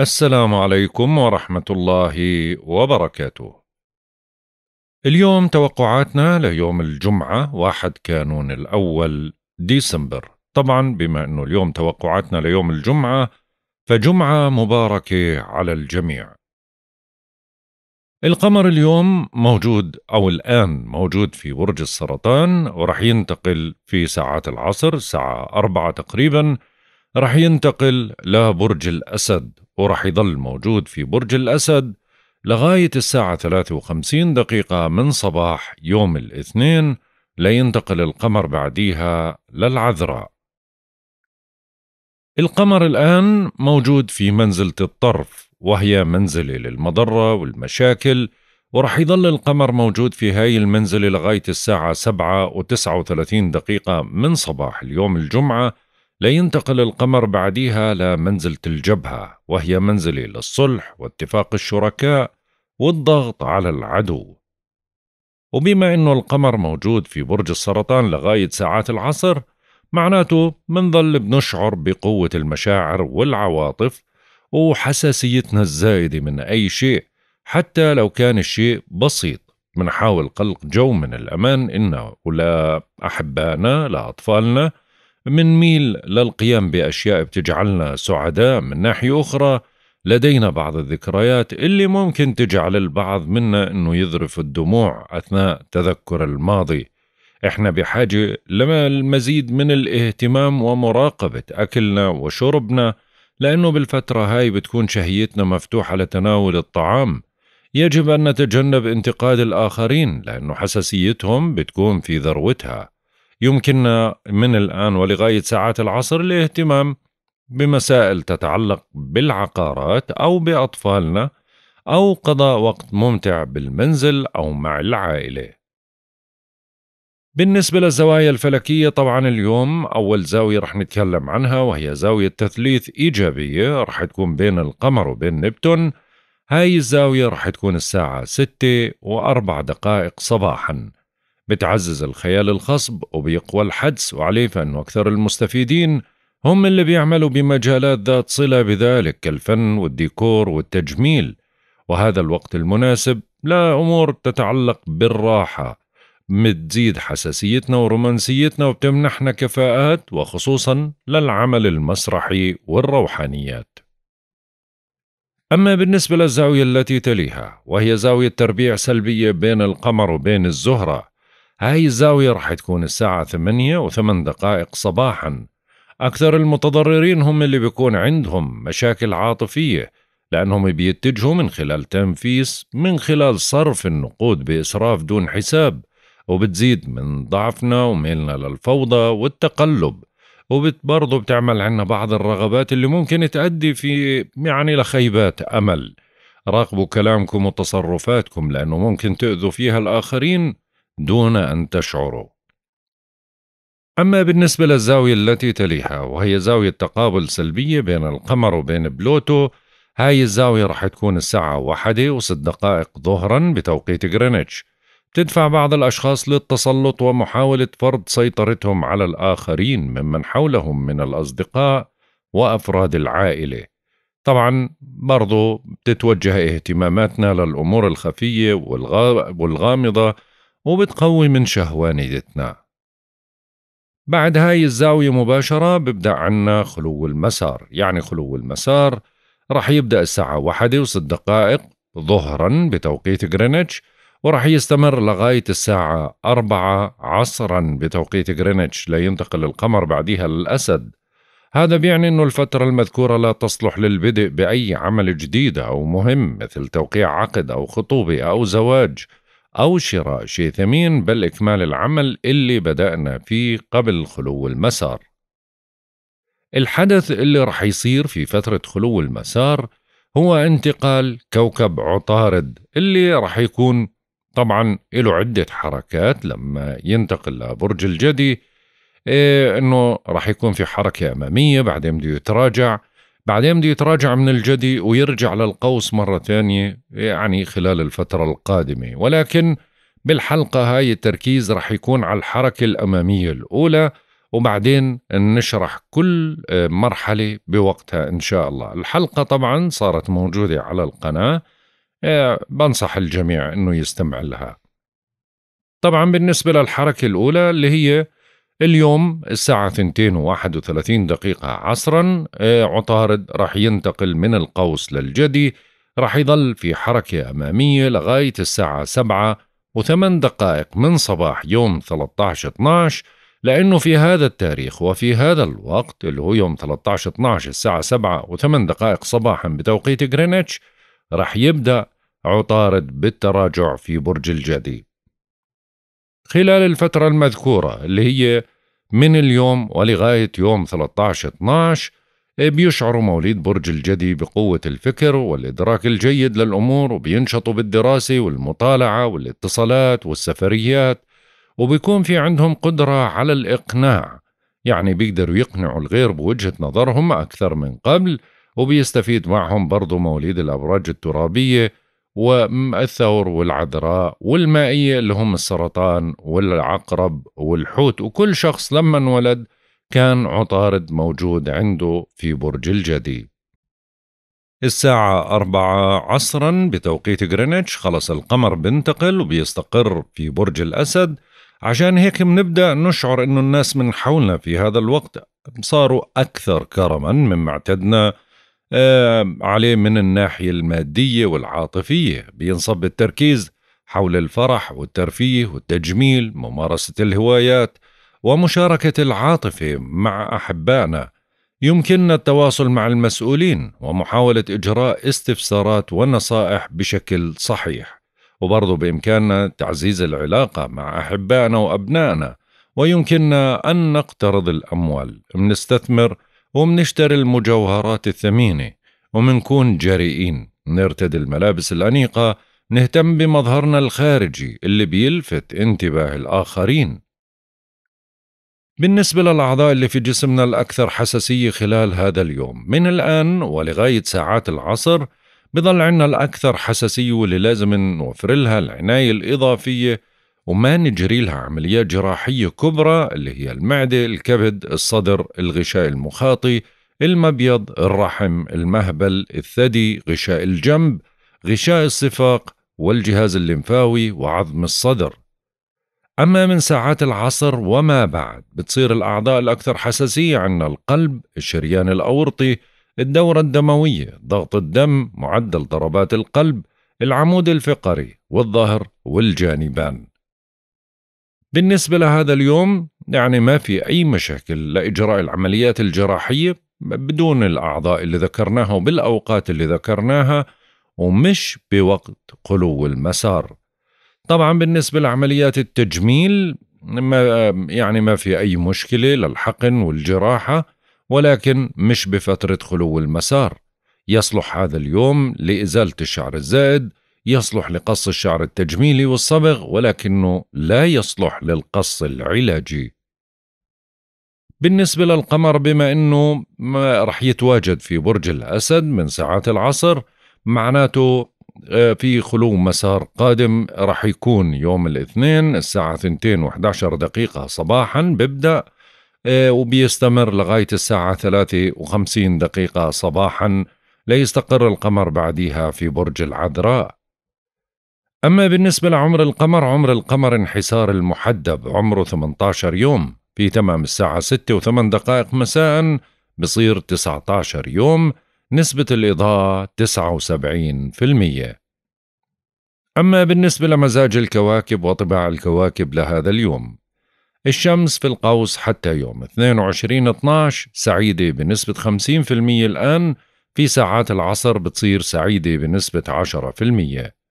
السلام عليكم ورحمة الله وبركاته. اليوم توقعاتنا ليوم الجمعة واحد كانون الأول ديسمبر. طبعا بما أنه اليوم توقعاتنا ليوم الجمعة فجمعة مباركة على الجميع. القمر اليوم موجود أو الآن موجود في برج السرطان ورح ينتقل في ساعات العصر الساعة أربعة تقريبا رح ينتقل لبرج الأسد ورح يضل موجود في برج الأسد لغاية الساعة 53 دقيقة من صباح يوم الاثنين لينتقل القمر بعديها للعذراء. القمر الآن موجود في منزلة الطرف وهي منزلة للمضرة والمشاكل ورح يضل القمر موجود في هاي المنزلة لغاية الساعة 7 و39 دقيقة من صباح اليوم الجمعة لينتقل القمر بعديها لمنزلة الجبهة وهي منزلة للصلح واتفاق الشركاء والضغط على العدو. وبما إنه القمر موجود في برج السرطان لغاية ساعات العصر معناته منظل بنشعر بقوة المشاعر والعواطف وحساسيتنا الزايدة من أي شيء حتى لو كان الشيء بسيط. منحاول خلق جو من الأمان إنا ولا أحبائنا لأطفالنا منميل للقيام بأشياء بتجعلنا سعداء من ناحية أخرى لدينا بعض الذكريات اللي ممكن تجعل البعض منا إنه يذرف الدموع أثناء تذكر الماضي. إحنا بحاجة للمزيد من الاهتمام ومراقبة أكلنا وشربنا لأنه بالفترة هاي بتكون شهيتنا مفتوحة لتناول الطعام. يجب أن نتجنب انتقاد الآخرين لأنه حساسيتهم بتكون في ذروتها. يمكننا من الآن ولغاية ساعات العصر الاهتمام بمسائل تتعلق بالعقارات أو بأطفالنا أو قضاء وقت ممتع بالمنزل أو مع العائلة. بالنسبة للزوايا الفلكية طبعا اليوم أول زاوية رح نتكلم عنها وهي زاوية تثليث إيجابية رح تكون بين القمر وبين نبتون هاي الزاوية رح تكون الساعة 6 وأربع دقائق صباحا بتعزز الخيال الخصب وبيقوى الحدس وعليه فإنه أكثر المستفيدين هم اللي بيعملوا بمجالات ذات صلة بذلك كالفن والديكور والتجميل. وهذا الوقت المناسب لأمور تتعلق بالراحة. بتزيد حساسيتنا ورومانسيتنا وبتمنحنا كفاءات وخصوصا للعمل المسرحي والروحانيات. أما بالنسبة للزاوية التي تليها وهي زاوية تربيع سلبية بين القمر وبين الزهرة هاي الزاوية رح تكون الساعة ثمانية وثمان دقائق صباحا. أكثر المتضررين هم اللي بيكون عندهم مشاكل عاطفية لأنهم بيتجهوا من خلال تنفيس من خلال صرف النقود بإسراف دون حساب وبتزيد من ضعفنا وميلنا للفوضى والتقلب. وبرضه بتعمل عنا بعض الرغبات اللي ممكن تؤدي في يعني لخيبات أمل. راقبوا كلامكم وتصرفاتكم لأنه ممكن تؤذوا فيها الآخرين دون أن تشعروا. أما بالنسبة للزاوية التي تليها وهي زاوية تقابل سلبية بين القمر وبين بلوتو هاي الزاوية رح تكون الساعة واحدة وست دقائق ظهرا بتوقيت غرينتش تدفع بعض الأشخاص للتسلط ومحاولة فرض سيطرتهم على الآخرين ممن حولهم من الأصدقاء وأفراد العائلة طبعا برضو بتتوجه اهتماماتنا للأمور الخفية والغامضة وبتقوي من شهوانيتنا بعد هاي الزاوية مباشرة ببدأ عنا خلو المسار. يعني خلو المسار رح يبدأ الساعة واحدة وست دقائق ظهرا بتوقيت غرينتش ورح يستمر لغاية الساعة أربعة عصرا بتوقيت غرينتش لينتقل القمر بعدها للأسد. هذا بيعني أنه الفترة المذكورة لا تصلح للبدء بأي عمل جديد أو مهم مثل توقيع عقد أو خطوبة أو زواج. أو شراء شيء ثمين بل إكمال العمل اللي بدأنا فيه قبل خلو المسار. الحدث اللي رح يصير في فترة خلو المسار هو انتقال كوكب عطارد اللي رح يكون طبعا له عدة حركات لما ينتقل لبرج الجدي. إيه إنه راح يكون في حركة أمامية بعدين بده يتراجع. بعدين بده يتراجع من الجدي ويرجع للقوس مرة ثانية يعني خلال الفترة القادمة. ولكن بالحلقة هاي التركيز رح يكون على الحركة الأمامية الأولى وبعدين نشرح كل آه، مرحلة بوقتها إن شاء الله. الحلقة طبعا صارت موجودة على القناة آه، بنصح الجميع أنه يستمع لها. طبعا بالنسبة للحركة الأولى اللي هي اليوم الساعة 2 31 دقيقة عصرا آه، عطارد راح ينتقل من القوس للجدي راح يظل في حركة أمامية لغاية الساعة 7 وثمان دقائق من صباح يوم 13 12 لأنه في هذا التاريخ وفي هذا الوقت اللي هو يوم 13 12 الساعة 7 و8 دقائق صباحا بتوقيت غرينتش رح يبدأ عطارد بالتراجع في برج الجدي. خلال الفترة المذكورة اللي هي من اليوم ولغاية يوم 13 12 بيشعروا مواليد برج الجدي بقوة الفكر والإدراك الجيد للأمور وبينشطوا بالدراسة والمطالعة والاتصالات والسفريات وبيكون في عندهم قدرة على الإقناع. يعني بيقدروا يقنعوا الغير بوجهة نظرهم أكثر من قبل وبيستفيد معهم برضو مواليد الأبراج الترابية والثور والعذراء والمائية اللي هم السرطان والعقرب والحوت. وكل شخص لما انولد كان عطارد موجود عنده في برج الجدي. الساعة أربعة عصرا بتوقيت غرينتش خلص القمر بينتقل وبيستقر في برج الأسد. عشان هيك بنبدأ نشعر إنه الناس من حولنا في هذا الوقت صاروا أكثر كرما مما اعتدنا عليه من الناحية المادية والعاطفية. بينصب التركيز حول الفرح والترفيه والتجميل ممارسة الهوايات ومشاركة العاطفة مع أحبائنا. يمكننا التواصل مع المسؤولين ومحاولة إجراء استفسارات ونصائح بشكل صحيح. وبرضه بإمكاننا تعزيز العلاقة مع أحبائنا وأبنائنا. ويمكننا أن نقترض الأموال. منستثمر ومنشتري المجوهرات الثمينة ومنكون جريئين نرتدي الملابس الأنيقة نهتم بمظهرنا الخارجي اللي بيلفت انتباه الآخرين. بالنسبة للأعضاء اللي في جسمنا الأكثر حساسية خلال هذا اليوم من الآن ولغاية ساعات العصر بضل عنا الأكثر حساسية واللي لازم نوفر لها العناية الإضافية وما نجري لها عمليات جراحية كبرى اللي هي المعدة الكبد الصدر الغشاء المخاطي المبيض الرحم المهبل الثدي غشاء الجنب غشاء الصفاق والجهاز الليمفاوي وعظم الصدر. أما من ساعات العصر وما بعد بتصير الأعضاء الأكثر حساسية عنا القلب الشريان الأورطي الدورة الدموية ضغط الدم معدل ضربات القلب العمود الفقري والظهر والجانبان. بالنسبة لهذا اليوم يعني ما في أي مشاكل لإجراء العمليات الجراحية بدون الأعضاء اللي ذكرناها وبالأوقات اللي ذكرناها ومش بوقت خلو المسار. طبعا بالنسبة لعمليات التجميل ما يعني ما في أي مشكلة للحقن والجراحة ولكن مش بفترة خلو المسار. يصلح هذا اليوم لإزالة الشعر الزائد يصلح لقص الشعر التجميلي والصبغ ولكنه لا يصلح للقص العلاجي. بالنسبة للقمر بما أنه ما رح يتواجد في برج الأسد من ساعات العصر معناته آه، في خلو مسار قادم رح يكون يوم الاثنين الساعة 2 و11 دقيقة صباحا ببدأ آه، وبيستمر لغاية الساعة 53 دقيقة صباحا ليستقر القمر بعديها في برج العذراء. أما بالنسبة لعمر القمر عمر القمر انحسار المحدب. عمره 18 يوم. في تمام الساعة 6 و8 دقائق مساء بصير 19 يوم. نسبة الإضاءة 79% أما بالنسبة لمزاج الكواكب وطباع الكواكب لهذا اليوم. الشمس في القوس حتى يوم 22 12 سعيدة بنسبة 50% الآن. في ساعات العصر بتصير سعيدة بنسبة 10%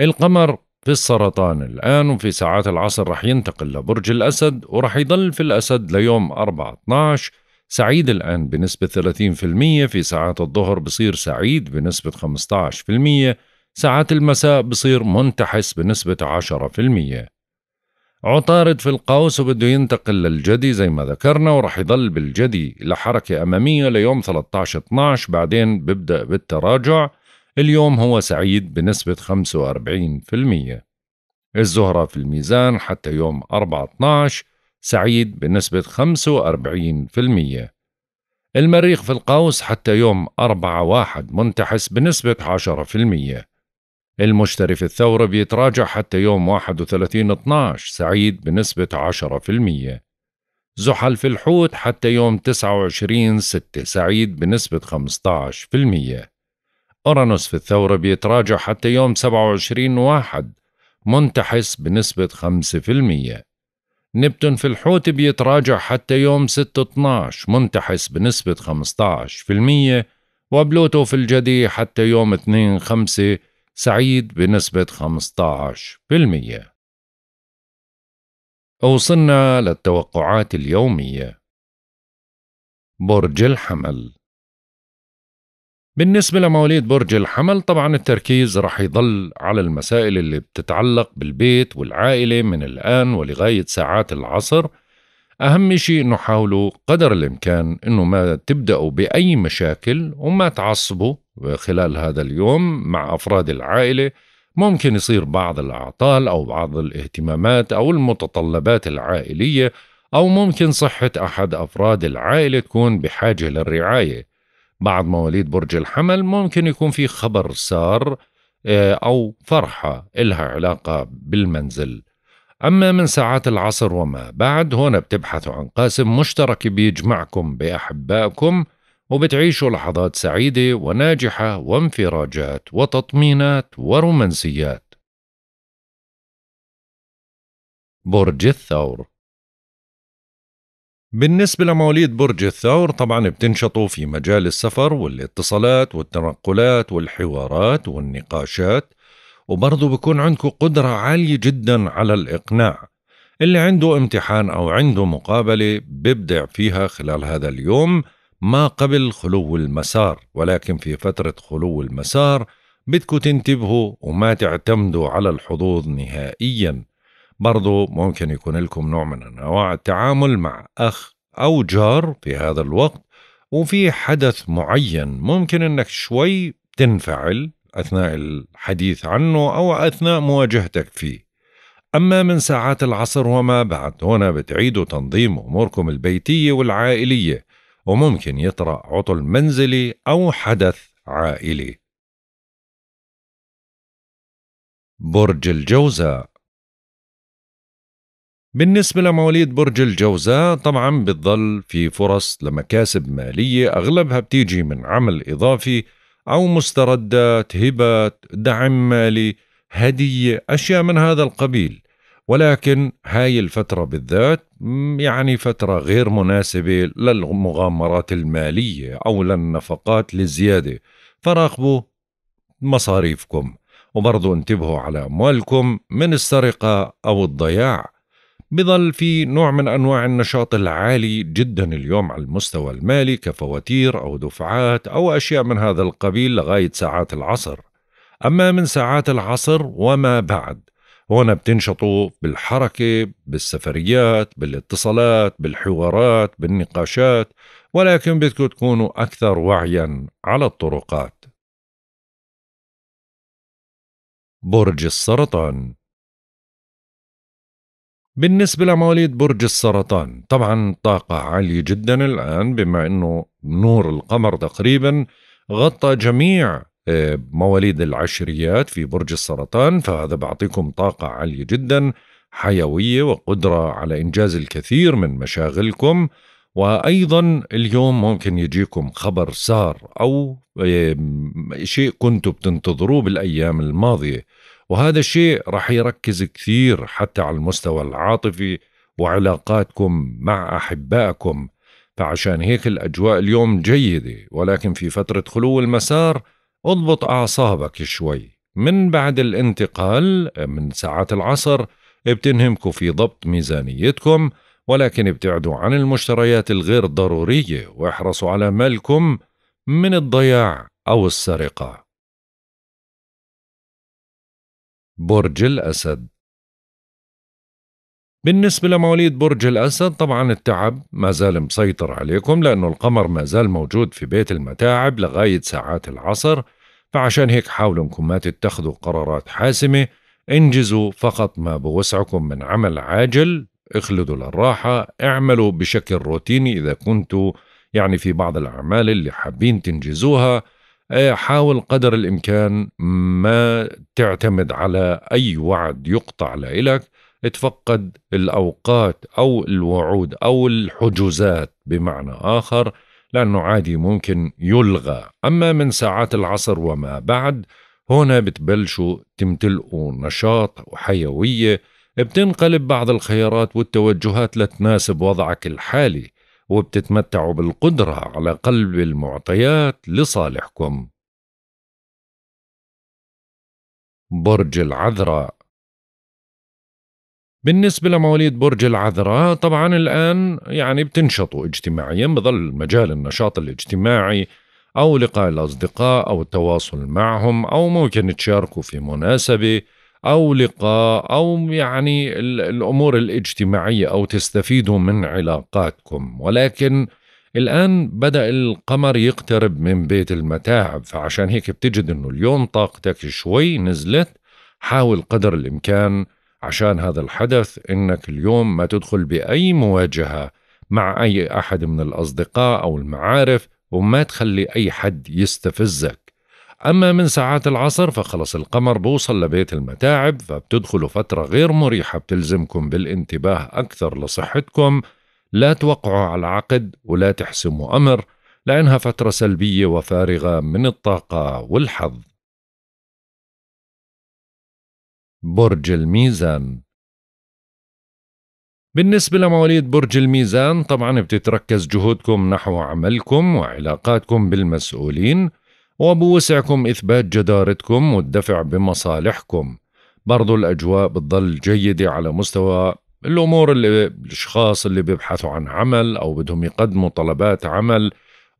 القمر في السرطان. الآن وفي ساعات العصر رح ينتقل لبرج الأسد ورح يضل في الأسد ليوم 4 12 سعيد الآن بنسبة 30% في ساعات الظهر بصير سعيد بنسبة 15% ساعات المساء بصير منتحس بنسبة 10% عطارد في القوس وبده ينتقل للجدي زي ما ذكرنا ورح يضل بالجدي لحركة أمامية ليوم 13 12 بعدين ببدأ بالتراجع. اليوم هو سعيد بنسبة 45% الزهرة في الميزان حتى يوم 4 12 سعيد بنسبة 45% المريخ في القوس حتى يوم 4 واحد منتحس بنسبة 10% المشتري في الثورة بيتراجع حتى يوم 31 12 سعيد بنسبة 10% زحل في الحوت حتى يوم 29 6 سعيد بنسبة 15% أورانوس في الثورة بيتراجع حتى يوم 27 واحد منتحس بنسبة 5% نبتون في الحوت بيتراجع حتى يوم 6 12 منتحس بنسبة 15% وبلوتو في الجدي حتى يوم 2 5 سعيد بنسبة 15% وصلنا للتوقعات اليومية. برج الحمل. بالنسبة لمواليد برج الحمل طبعا التركيز رح يضل على المسائل اللي بتتعلق بالبيت والعائلة من الآن ولغاية ساعات العصر. أهم شيء إنه حاولوا قدر الإمكان إنه ما تبدأوا بأي مشاكل وما تعصبوا خلال هذا اليوم مع أفراد العائلة. ممكن يصير بعض الأعطال أو بعض الاهتمامات أو المتطلبات العائلية أو ممكن صحة أحد أفراد العائلة تكون بحاجة للرعاية. بعض مواليد برج الحمل ممكن يكون في خبر سار آه، أو فرحة إلها علاقة بالمنزل. أما من ساعات العصر وما بعد هنا بتبحثوا عن قاسم مشترك بيجمعكم بأحبائكم وبتعيشوا لحظات سعيدة وناجحة وانفراجات وتطمينات ورومانسيات. برج الثور بالنسبة لمواليد برج الثور طبعا بتنشطوا في مجال السفر والاتصالات والتنقلات والحوارات والنقاشات وبرضه بكون عندكم قدرة عالية جدا على الإقناع. اللي عنده امتحان أو عنده مقابلة بيبدع فيها خلال هذا اليوم ما قبل خلو المسار ولكن في فترة خلو المسار بدكم تنتبهوا وما تعتمدوا على الحظوظ نهائيا. برضو ممكن يكون لكم نوع من أنواع التعامل مع أخ أو جار في هذا الوقت وفي حدث معين ممكن أنك شوي تنفعل أثناء الحديث عنه أو أثناء مواجهتك فيه. أما من ساعات العصر وما بعد هنا بتعيدوا تنظيم أموركم البيتية والعائلية وممكن يطرأ عطل منزلي أو حدث عائلي. برج الجوزاء بالنسبة لمواليد برج الجوزاء طبعا بتظل في فرص لمكاسب مالية أغلبها بتيجي من عمل إضافي أو مستردات هبات دعم مالي هدية أشياء من هذا القبيل. ولكن هاي الفترة بالذات يعني فترة غير مناسبة للمغامرات المالية أو للنفقات للزيادة. فراقبوا مصاريفكم وبرضو انتبهوا على أموالكم من السرقة أو الضياع. بظل في نوع من أنواع النشاط العالي جدا اليوم على المستوى المالي كفواتير أو دفعات أو أشياء من هذا القبيل لغاية ساعات العصر. أما من ساعات العصر وما بعد هنا بتنشطوا بالحركة بالسفريات بالاتصالات بالحوارات بالنقاشات ولكن بدكم تكونوا أكثر وعيا على الطرقات. برج السرطان بالنسبة لمواليد برج السرطان طبعا طاقة عالية جدا الآن بما أنه نور القمر تقريبا غطى جميع آه، مواليد العشريات في برج السرطان فهذا بعطيكم طاقة عالية جدا حيوية وقدرة على إنجاز الكثير من مشاغلكم. وأيضا اليوم ممكن يجيكم خبر سار أو آه، شيء كنتوا بتنتظروه بالأيام الماضية. وهذا الشيء رح يركز كثير حتى على المستوى العاطفي وعلاقاتكم مع أحبائكم. فعشان هيك الأجواء اليوم جيدة ولكن في فترة خلو المسار اضبط أعصابك شوي. من بعد الانتقال من ساعات العصر بتنهمكم في ضبط ميزانيتكم ولكن ابتعدوا عن المشتريات الغير ضرورية واحرصوا على مالكم من الضياع أو السرقة. برج الأسد. بالنسبة لمواليد برج الأسد طبعا التعب ما زال مسيطر عليكم لأنه القمر ما زال موجود في بيت المتاعب لغاية ساعات العصر فعشان هيك حاولوا انكم ما تتخذوا قرارات حاسمة انجزوا فقط ما بوسعكم من عمل عاجل اخلدوا للراحة اعملوا بشكل روتيني إذا كنتوا يعني في بعض الأعمال اللي حابين تنجزوها حاول قدر الإمكان ما تعتمد على أي وعد يقطع لإلك. تفقد الأوقات أو الوعود أو الحجوزات بمعنى آخر لأنه عادي ممكن يلغى. أما من ساعات العصر وما بعد هنا بتبلشوا تمتلئوا نشاط وحيوية بتنقلب بعض الخيارات والتوجهات لتناسب وضعك الحالي. وبتتمتعوا بالقدرة على قلب المعطيات لصالحكم. برج العذراء. بالنسبة لمواليد برج العذراء طبعا الآن يعني بتنشطوا اجتماعيا بظل مجال النشاط الاجتماعي أو لقاء الأصدقاء أو التواصل معهم أو ممكن تشاركوا في مناسبة أو لقاء أو يعني الأمور الاجتماعية أو تستفيدوا من علاقاتكم. ولكن الآن بدأ القمر يقترب من بيت المتاعب فعشان هيك بتجد أنه اليوم طاقتك شوي نزلت. حاول قدر الإمكان عشان هذا الحدث إنك اليوم ما تدخل بأي مواجهة مع أي أحد من الأصدقاء أو المعارف وما تخلي أي حد يستفزك. أما من ساعات العصر فخلص القمر بوصل لبيت المتاعب فبتدخلوا فترة غير مريحة بتلزمكم بالانتباه أكثر لصحتكم. لا توقعوا على عقد ولا تحسموا أمر لأنها فترة سلبية وفارغة من الطاقة والحظ. برج الميزان. بالنسبة لمواليد برج الميزان طبعا بتتركز جهودكم نحو عملكم وعلاقاتكم بالمسؤولين. وبوسعكم إثبات جدارتكم والدفع بمصالحكم. برضو الأجواء بتضل جيدة على مستوى الأمور اللي الأشخاص اللي بيبحثوا عن عمل أو بدهم يقدموا طلبات عمل.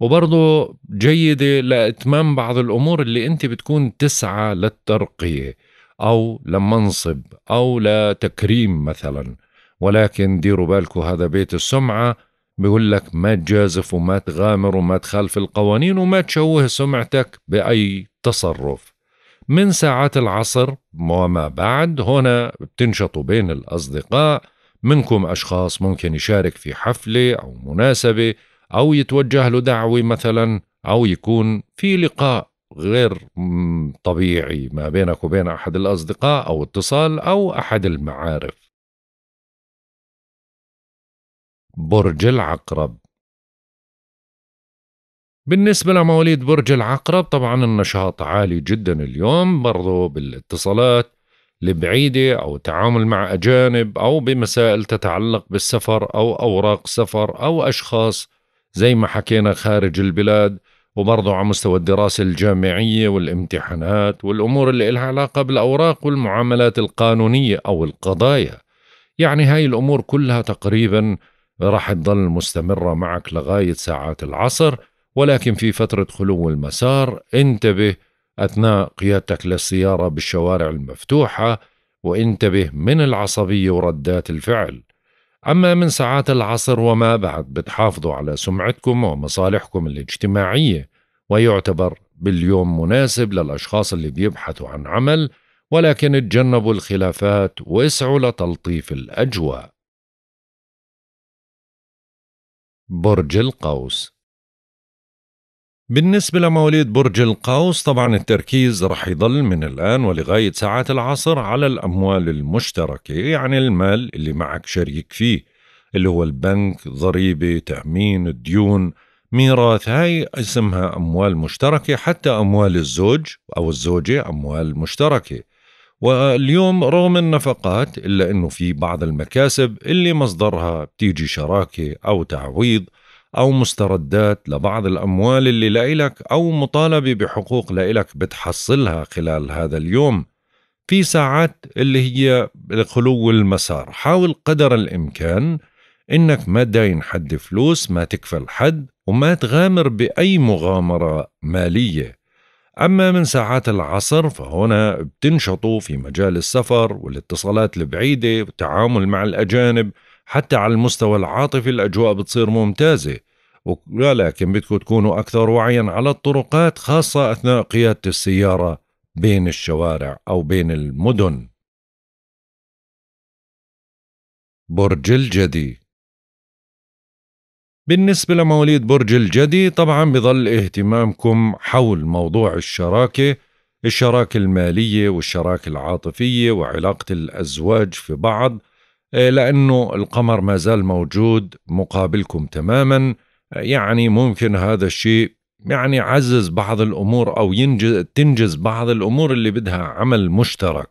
وبرضو جيدة لإتمام بعض الأمور اللي أنت بتكون تسعى للترقية أو لمنصب أو لتكريم مثلا. ولكن ديروا بالكم هذا بيت السمعة. بيقول لك ما تجازف وما تغامر وما تخالف القوانين وما تشوه سمعتك بأي تصرف. من ساعات العصر وما بعد هنا بتنشطوا بين الأصدقاء منكم أشخاص ممكن يشارك في حفلة أو مناسبة أو يتوجه له دعوة مثلا أو يكون في لقاء غير طبيعي ما بينك وبين أحد الأصدقاء أو اتصال أو أحد المعارف. برج العقرب. بالنسبة لمواليد برج العقرب طبعا النشاط عالي جدا اليوم برضو بالاتصالات البعيدة أو التعامل مع أجانب أو بمسائل تتعلق بالسفر أو أوراق سفر أو أشخاص زي ما حكينا خارج البلاد وبرضه على مستوى الدراسة الجامعية والامتحانات والأمور اللي إلها علاقة بالأوراق والمعاملات القانونية أو القضايا. يعني هاي الأمور كلها تقريبا راح تضل مستمرة معك لغاية ساعات العصر ولكن في فترة خلو المسار انتبه أثناء قيادتك للسيارة بالشوارع المفتوحة وانتبه من العصبية وردات الفعل. أما من ساعات العصر وما بعد بتحافظوا على سمعتكم ومصالحكم الاجتماعية ويعتبر باليوم مناسب للأشخاص اللي بيبحثوا عن عمل ولكن تجنبوا الخلافات واسعوا لتلطيف الأجواء. برج القوس. بالنسبة لمواليد برج القوس طبعا التركيز رح يضل من الآن ولغاية ساعات العصر على الأموال المشتركة يعني المال اللي معك شريك فيه اللي هو البنك ضريبة تأمين الديون ميراث. هاي اسمها أموال مشتركة حتى أموال الزوج أو الزوجة أموال مشتركة. واليوم رغم النفقات إلا أنه في بعض المكاسب اللي مصدرها بتيجي شراكة أو تعويض أو مستردات لبعض الأموال اللي لإلك أو مطالبة بحقوق لإلك بتحصلها خلال هذا اليوم. في ساعات اللي هي خلو المسار حاول قدر الإمكان إنك ما تداين حد فلوس ما تكفل حد وما تغامر بأي مغامرة مالية. أما من ساعات العصر فهنا بتنشطوا في مجال السفر والاتصالات البعيدة والتعامل مع الأجانب حتى على المستوى العاطفي الأجواء بتصير ممتازة. ولكن بدكم تكونوا أكثر وعيا على الطرقات خاصة أثناء قيادة السيارة بين الشوارع أو بين المدن. برج الجدي بالنسبة لمواليد برج الجدي طبعا بظل اهتمامكم حول موضوع الشراكة الشراكة المالية والشراكة العاطفية وعلاقة الأزواج في بعض آه، لأنه القمر ما زال موجود مقابلكم تماما. يعني ممكن هذا الشيء يعني عزز بعض الأمور أو ينجز تنجز بعض الأمور اللي بدها عمل مشترك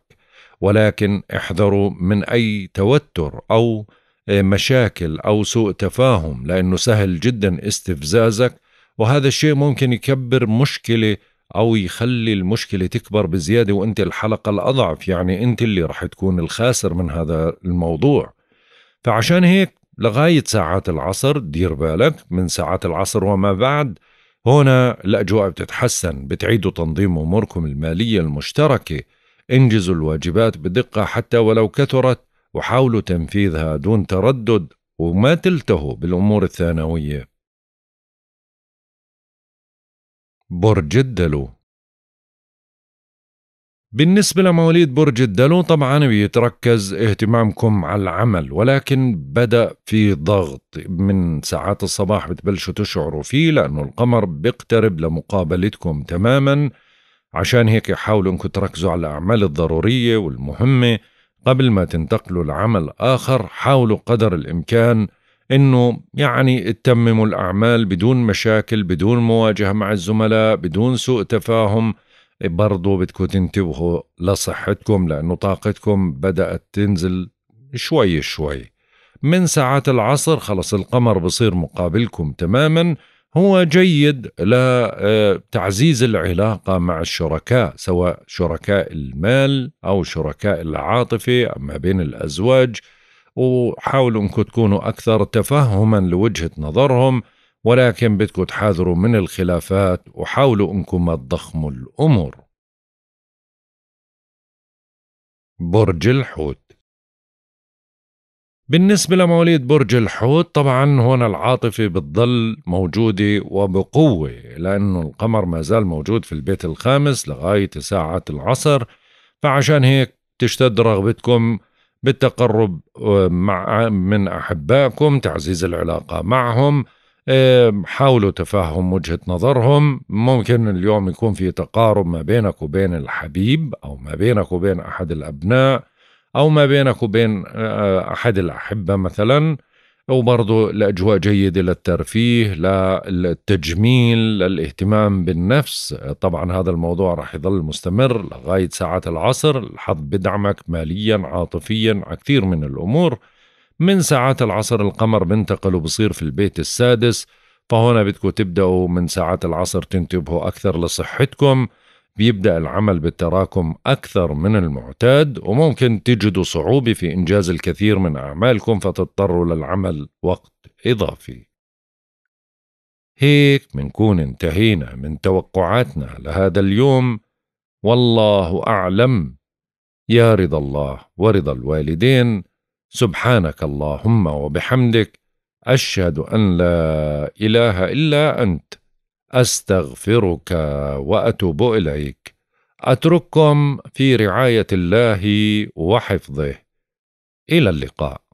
ولكن احذروا من أي توتر أو مشاكل أو سوء تفاهم لأنه سهل جدا استفزازك وهذا الشيء ممكن يكبر مشكلة أو يخلي المشكلة تكبر بزيادة وأنت الحلقة الأضعف يعني أنت اللي رح تكون الخاسر من هذا الموضوع. فعشان هيك لغاية ساعات العصر دير بالك من ساعات العصر وما بعد هنا الأجواء بتتحسن بتعيدوا تنظيم أموركم المالية المشتركة انجزوا الواجبات بدقة حتى ولو كثرت وحاولوا تنفيذها دون تردد وما تلتهوا بالأمور الثانوية. برج الدلو. بالنسبة لمواليد برج الدلو طبعا بيتركز اهتمامكم على العمل ولكن بدأ في ضغط من ساعات الصباح بتبلشوا تشعروا فيه لأنه القمر بيقترب لمقابلتكم تماما. عشان هيك حاولوا إنكم تركزوا على الأعمال الضرورية والمهمة. قبل ما تنتقلوا لعمل آخر حاولوا قدر الإمكان إنه يعني تتمموا الأعمال بدون مشاكل بدون مواجهة مع الزملاء بدون سوء تفاهم. برضو بدكم تنتبهوا لصحتكم لأنه طاقتكم بدأت تنزل شوي شوي. من ساعات العصر خلص القمر بصير مقابلكم تماما. هو جيد لتعزيز العلاقة مع الشركاء سواء شركاء المال أو شركاء العاطفة ما بين الأزواج. وحاولوا أنكم تكونوا أكثر تفهما لوجهة نظرهم ولكن بدكم تحاذروا من الخلافات وحاولوا أنكم ما تضخموا الأمور. برج الحوت. بالنسبة لمواليد برج الحوت طبعا هون العاطفة بتضل موجودة وبقوة لأنه القمر ما زال موجود في البيت الخامس لغاية ساعات العصر. فعشان هيك تشتد رغبتكم بالتقرب آه، مع من أحبائكم تعزيز العلاقة معهم حاولوا تفهم وجهة نظرهم. ممكن اليوم يكون في تقارب ما بينك وبين الحبيب أو ما بينك وبين أحد الأبناء. أو ما بينك وبين آه، أحد الأحبة مثلا. وبرضو الأجواء جيدة للترفيه للتجميل للاهتمام بالنفس. طبعا هذا الموضوع راح يظل مستمر لغاية ساعات العصر. الحظ بدعمك ماليا عاطفيا على كثير من الأمور. من ساعات العصر القمر بنتقل وبصير في البيت السادس. فهنا بدكم تبدأوا من ساعات العصر تنتبهوا أكثر لصحتكم. بيبدأ العمل بالتراكم أكثر من المعتاد وممكن تجدوا صعوبة في إنجاز الكثير من أعمالكم فتضطروا للعمل وقت إضافي. هيك منكون انتهينا من توقعاتنا لهذا اليوم. والله أعلم. يا رضا الله ورضا الوالدين سبحانك اللهم وبحمدك أشهد أن لا إله إلا أنت. أستغفرك وأتوب إليك. أترككم في رعاية الله وحفظه. إلى اللقاء.